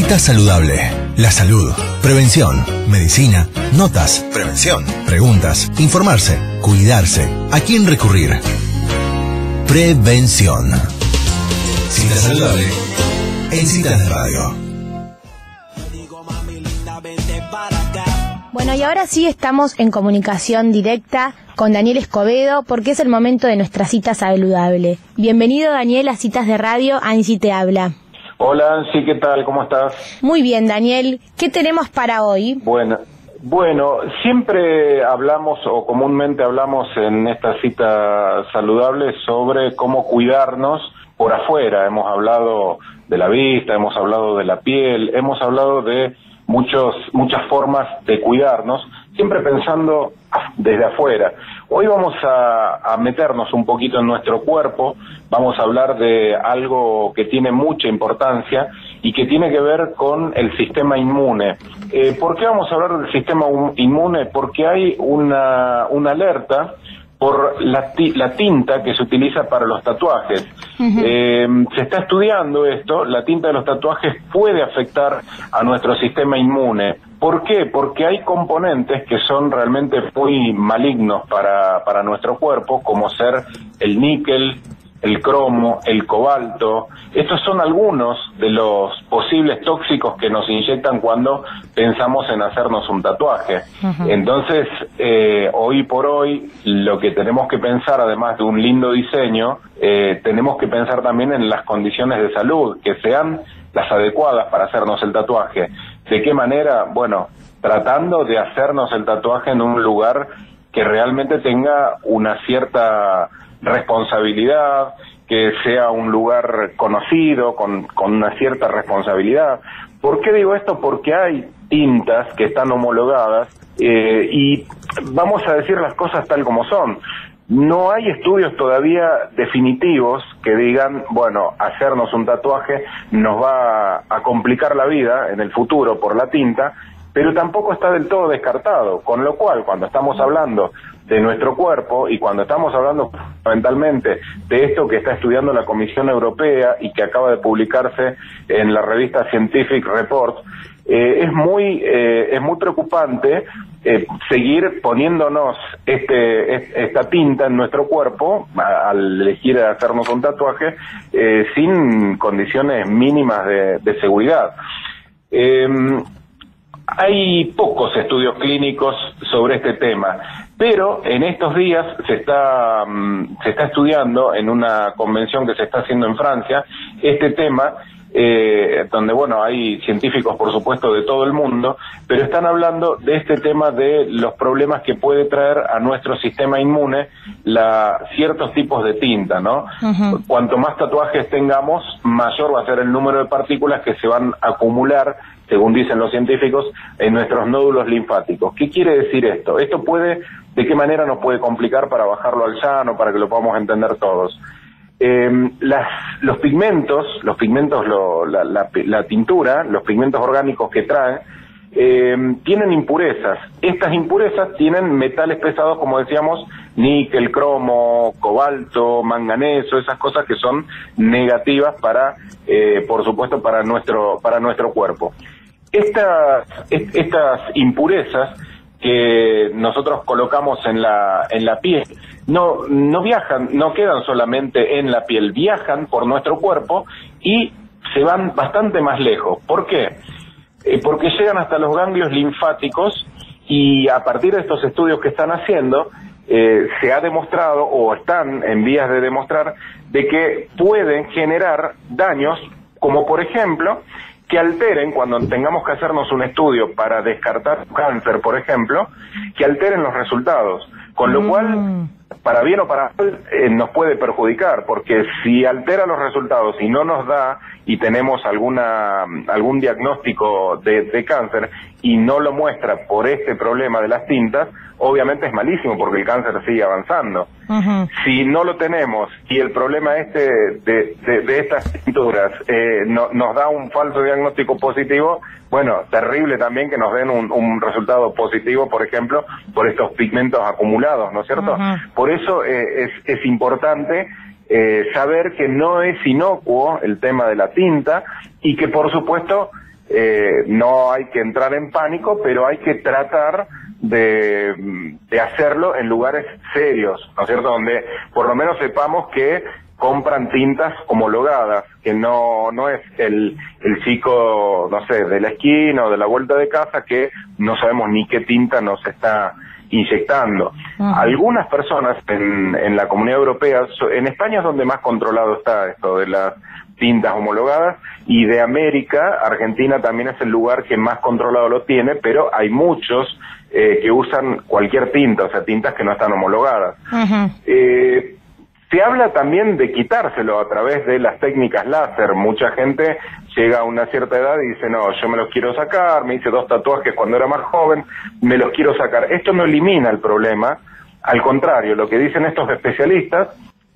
Cita saludable. La salud. Prevención. Medicina. Notas. Prevención. Preguntas. Informarse. Cuidarse. ¿A quién recurrir? Prevención. Cita saludable. En Citas de Radio. Bueno, y ahora sí estamos en comunicación directa con Daniel Escobedo porque es el momento de nuestra cita saludable. Bienvenido Daniel a Citas de Radio, Ansi te habla. Hola Ansi, ¿qué tal? ¿Cómo estás? Muy bien, Daniel. ¿Qué tenemos para hoy? Bueno, bueno, siempre hablamos o comúnmente hablamos en esta cita saludable sobre cómo cuidarnos por afuera. Hemos hablado de la vista, hemos hablado de la piel, hemos hablado de muchos, muchas formas de cuidarnos, siempre pensando desde afuera. Hoy vamos a, meternos un poquito en nuestro cuerpo, vamos a hablar de algo que tiene mucha importancia y que tiene que ver con el sistema inmune. Eh, ¿Por qué vamos a hablar del sistema inmune? Porque hay una, una alerta por la, la, tinta que se utiliza para los tatuajes. Eh, se está estudiando esto, la tinta de los tatuajes puede afectar a nuestro sistema inmune. ¿Por qué? Porque hay componentes que son realmente muy malignos para, para nuestro cuerpo, como ser el níquel, el cromo, el cobalto. Estos son algunos de los posibles tóxicos que nos inyectan cuando pensamos en hacernos un tatuaje. Entonces, eh, hoy por hoy, lo que tenemos que pensar, además de un lindo diseño, eh, tenemos que pensar también en las condiciones de salud, que sean las adecuadas para hacernos el tatuaje. ¿De qué manera? Bueno, tratando de hacernos el tatuaje en un lugar que realmente tenga una cierta responsabilidad, que sea un lugar conocido, con, con una cierta responsabilidad. ¿Por qué digo esto? Porque hay tintas que están homologadas eh, y vamos a decir las cosas tal como son. No hay estudios todavía definitivos que digan, bueno, hacernos un tatuaje nos va a complicar la vida en el futuro por la tinta, pero tampoco está del todo descartado, con lo cual cuando estamos hablando de nuestro cuerpo y cuando estamos hablando fundamentalmente de esto que está estudiando la Comisión Europea y que acaba de publicarse en la revista Scientific Report, eh, es muy eh, es muy preocupante eh, seguir poniéndonos este, esta tinta en nuestro cuerpo al elegir hacernos un tatuaje sin condiciones mínimas de, de seguridad. Hay pocos estudios clínicos sobre este tema, pero en estos días se está, mm, se está estudiando en una convención que se está haciendo en Francia este tema eh, donde bueno hay científicos por supuesto de todo el mundo, pero están hablando de este tema de los problemas que puede traer a nuestro sistema inmune la, ciertos tipos de tinta, ¿no? Cuanto más tatuajes tengamos, mayor va a ser el número de partículas que se van a acumular según dicen los científicos, en nuestros nódulos linfáticos. ¿Qué quiere decir esto? Esto puede, ¿de qué manera nos puede complicar para bajarlo al llano, para que lo podamos entender todos? Eh, los pigmentos, los pigmentos, la, tintura, los pigmentos orgánicos que traen, eh, tienen impurezas. Estas impurezas tienen metales pesados, como decíamos, níquel, cromo, cobalto, manganeso, esas cosas que son negativas para, eh, por supuesto, para nuestro, para nuestro cuerpo. Estas, estas impurezas que nosotros colocamos en la, en la piel no, no viajan, no quedan solamente en la piel, viajan por nuestro cuerpo y se van bastante más lejos. ¿Por qué? Eh, porque llegan hasta los ganglios linfáticos y a partir de estos estudios que están haciendo, eh, se ha demostrado o están en vías de demostrar de que pueden generar daños como por ejemplo que alteren, cuando tengamos que hacernos un estudio para descartar cáncer, por ejemplo, que alteren los resultados. Con lo cual, mm. para bien o para mal, eh, nos puede perjudicar, porque si altera los resultados y no nos da y tenemos alguna algún diagnóstico de, de cáncer y no lo muestra por este problema de las tintas, obviamente es malísimo porque el cáncer sigue avanzando. Si no lo tenemos y el problema este de, de, estas tinturas eh, no, nos da un falso diagnóstico positivo, bueno, terrible también que nos den un, un resultado positivo, por ejemplo, por estos pigmentos acumulados, ¿no es cierto? Por eso eh, es, es importante eh, saber que no es inocuo el tema de la tinta y que por supuesto eh, no hay que entrar en pánico, pero hay que tratar de, de hacerlo en lugares serios, ¿no es cierto? Donde por lo menos sepamos que compran tintas homologadas, que no, no es el, el chico, no sé, de la esquina o de la vuelta de casa que no sabemos ni qué tinta nos está inyectando. Algunas personas en, en la comunidad europea, en España es donde más controlado está esto de las tintas homologadas y de América, Argentina también es el lugar que más controlado lo tiene, pero hay muchos eh, que usan cualquier tinta, o sea, tintas que no están homologadas. eh, se habla también de quitárselo a través de las técnicas láser. Mucha gente llega a una cierta edad y dice, no, yo me los quiero sacar, me hice dos tatuajes cuando era más joven, me los quiero sacar. Esto no elimina el problema, al contrario, lo que dicen estos especialistas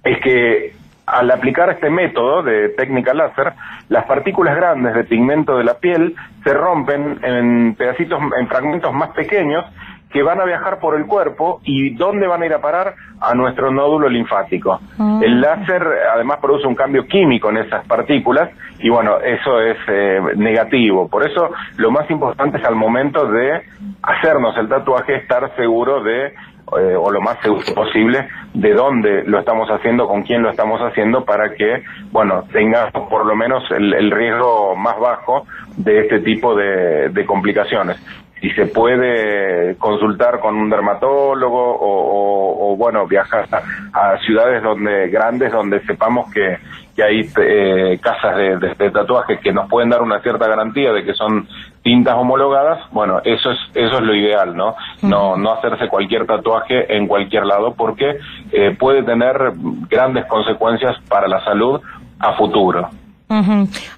es que al aplicar este método de técnica láser, las partículas grandes de pigmento de la piel se rompen en pedacitos, en fragmentos más pequeños que van a viajar por el cuerpo y ¿dónde van a ir a parar? A nuestro nódulo linfático. Ah. El láser además produce un cambio químico en esas partículas y bueno, eso es eh, negativo. Por eso lo más importante es al momento de hacernos el tatuaje estar seguro de eh, o lo más seguro posible de dónde lo estamos haciendo, con quién lo estamos haciendo, para que, bueno, tengamos por lo menos el, riesgo más bajo de este tipo de complicaciones si se puede consultar con un dermatólogo o, bueno, viajar a, ciudades donde grandes donde sepamos que, que hay eh, casas de, tatuajes que nos pueden dar una cierta garantía de que son tintas homologadas, bueno, eso es eso es lo ideal, ¿no? No no hacerse cualquier tatuaje en cualquier lado porque eh, puede tener grandes consecuencias para la salud a futuro.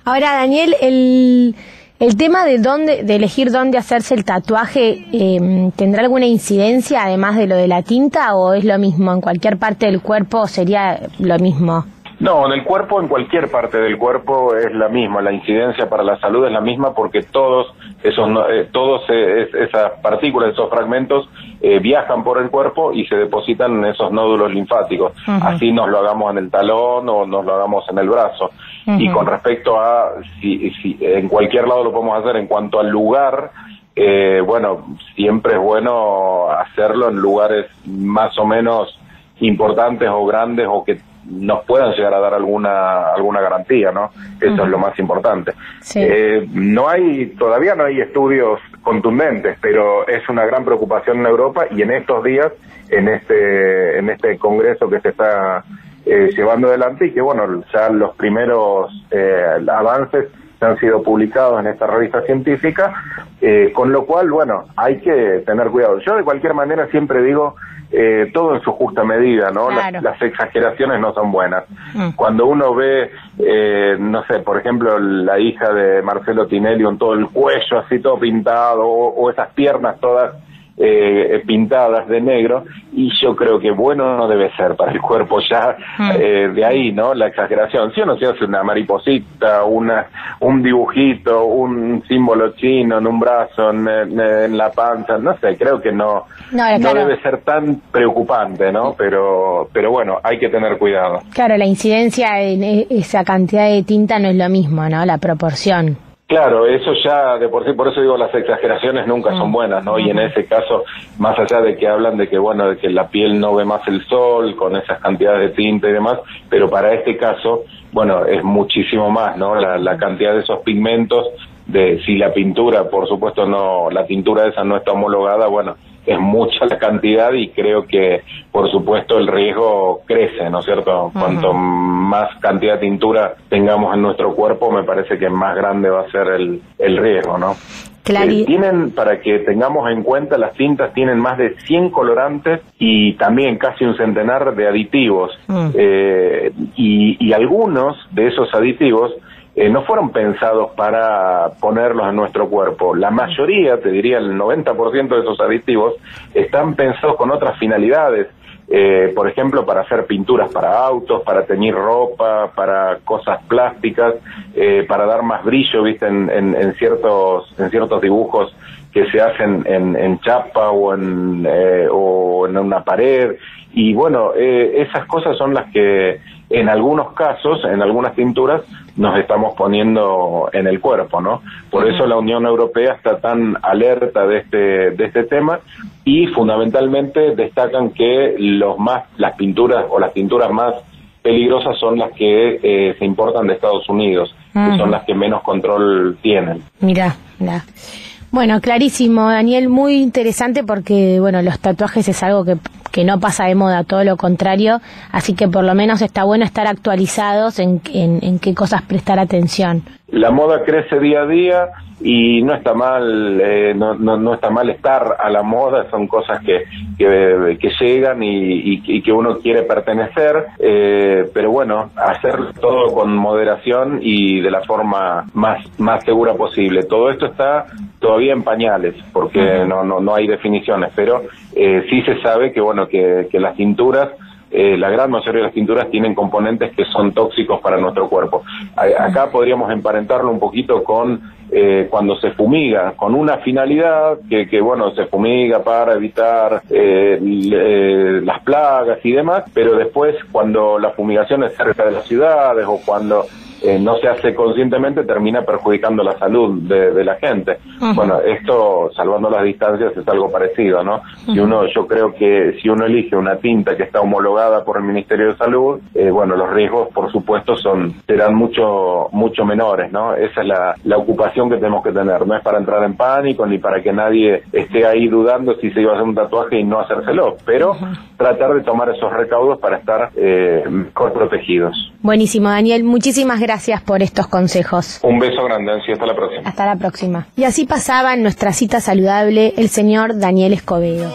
Ahora, Daniel, el el tema de dónde, de elegir dónde hacerse el tatuaje, eh, ¿tendrá alguna incidencia además de lo de la tinta o es lo mismo? ¿En cualquier parte del cuerpo sería lo mismo? No, en el cuerpo, en cualquier parte del cuerpo es la misma, la incidencia para la salud es la misma porque todos esos, eh, todos eh, esas partículas, esos fragmentos eh, viajan por el cuerpo y se depositan en esos nódulos linfáticos. Así nos lo hagamos en el talón o nos lo hagamos en el brazo. Y con respecto a si, si en cualquier lado lo podemos hacer, en cuanto al lugar, eh, bueno, siempre es bueno hacerlo en lugares más o menos importantes o grandes o que nos puedan llegar a dar alguna alguna garantía, ¿no? Eso es lo más importante. Eh, no hay todavía no hay estudios contundentes, pero es una gran preocupación en Europa y en estos días en este en este congreso que se está eh, llevando adelante y que bueno ya los primeros eh, avances han sido publicados en esta revista científica, eh, con lo cual, bueno, hay que tener cuidado. Yo de cualquier manera siempre digo eh, todo en su justa medida, ¿no? Las, exageraciones no son buenas. Mm. Cuando uno ve, eh, no sé, por ejemplo, la hija de Marcelo Tinelli con todo el cuello así todo pintado, o esas piernas todas eh, pintadas de negro y yo creo que bueno no debe ser para el cuerpo ya mm. eh, de ahí no la exageración. Si uno se hace una mariposita una un dibujito un símbolo chino en un brazo en, la panza no sé creo que no no, debe ser tan preocupante no pero pero bueno hay que tener cuidado. Claro la incidencia en e, esa cantidad de tinta no es lo mismo no la proporción Claro, eso ya de por sí, por eso digo, las exageraciones nunca son buenas, ¿no? Y en ese caso, más allá de que hablan de que, bueno, de que la piel no ve más el sol con esas cantidades de tinta y demás, pero para este caso, bueno, es muchísimo más, ¿no? La, la cantidad de esos pigmentos, de si la pintura, por supuesto, no, la tintura esa no está homologada, bueno, es mucha la cantidad y creo que, por supuesto, el riesgo crece, ¿no es cierto? Cuanto más cantidad de tintura tengamos en nuestro cuerpo, me parece que más grande va a ser el, el riesgo, ¿no? Eh, tienen, para que tengamos en cuenta, las tintas tienen más de 100 colorantes y también casi un centenar de aditivos. Mm. Eh, y, y algunos de esos aditivos eh, no fueron pensados para ponerlos en nuestro cuerpo. La mayoría, te diría el 90% de esos aditivos, están pensados con otras finalidades. Eh, por ejemplo, para hacer pinturas para autos, para teñir ropa, para cosas plásticas, eh, para dar más brillo, viste, en, en, ciertos en ciertos dibujos que se hacen en, en chapa o en o en una pared. Y bueno, esas cosas son las que en algunos casos, en algunas tinturas, nos estamos poniendo en el cuerpo, ¿no? Por eso la Unión Europea está tan alerta de este, de este tema y fundamentalmente destacan que los más, las pinturas o las pinturas más peligrosas son las que eh, se importan de Estados Unidos, que son las que menos control tienen. Mira, mira. Bueno, clarísimo, Daniel, muy interesante porque, bueno, los tatuajes es algo que, que no pasa de moda, todo lo contrario, así que por lo menos está bueno estar actualizados en, en qué cosas prestar atención. La moda crece día a día, y no está mal eh, no, no, no, está mal estar a la moda son cosas que que, que llegan y, y, que uno quiere pertenecer eh, pero bueno hacer todo con moderación y de la forma más más segura posible. Todo esto está todavía en pañales porque no no no hay definiciones pero eh, sí se sabe que bueno que, que las cinturas eh, la gran mayoría de las tinturas tienen componentes que son tóxicos para nuestro cuerpo. acá podríamos emparentarlo un poquito con eh, cuando se fumiga, con una finalidad que, que bueno, se fumiga para evitar eh, las plagas y demás, pero después cuando la fumigación es cerca de las ciudades o cuando eh, no se hace conscientemente termina perjudicando la salud de, la gente. Bueno, esto, salvando las distancias, es algo parecido, ¿no? Si uno, yo creo que si uno elige una tinta que está homologada por el Ministerio de Salud, eh, bueno, los riesgos, por supuesto, son serán mucho mucho menores, ¿no? Esa es la, la ocupación que tenemos que tener. No es para entrar en pánico ni para que nadie esté ahí dudando si se iba a hacer un tatuaje y no hacérselo, pero tratar de tomar esos recaudos para estar eh, mejor protegidos. Buenísimo, Daniel. Muchísimas gracias gracias por estos consejos. Un beso grande, y hasta la próxima. Hasta la próxima. Y así pasaba en nuestra cita saludable el señor Daniel Escobedo.